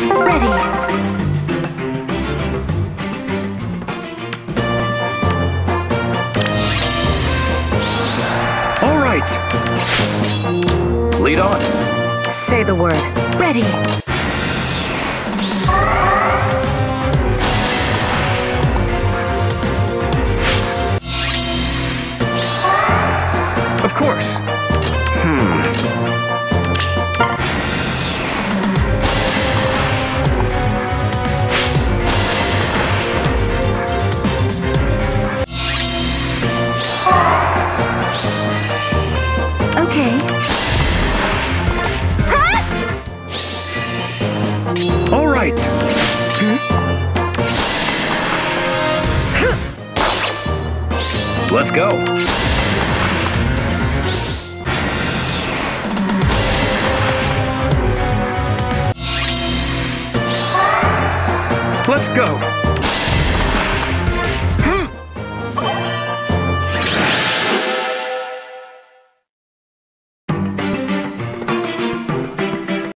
Ready. All right. Lead on. Say the word. Ready. Of course. Let's go. Let's go.